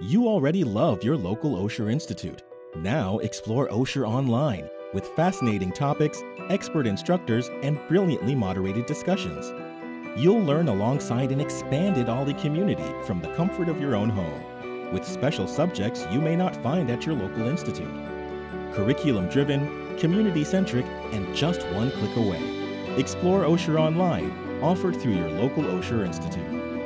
You already love your local Osher Institute. Now explore Osher online with fascinating topics, expert instructors, and brilliantly moderated discussions. You'll learn alongside an expanded OLLI community from the comfort of your own home, with special subjects you may not find at your local institute. Curriculum driven, community centric, and just one click away. Explore Osher online, offered through your local Osher Institute.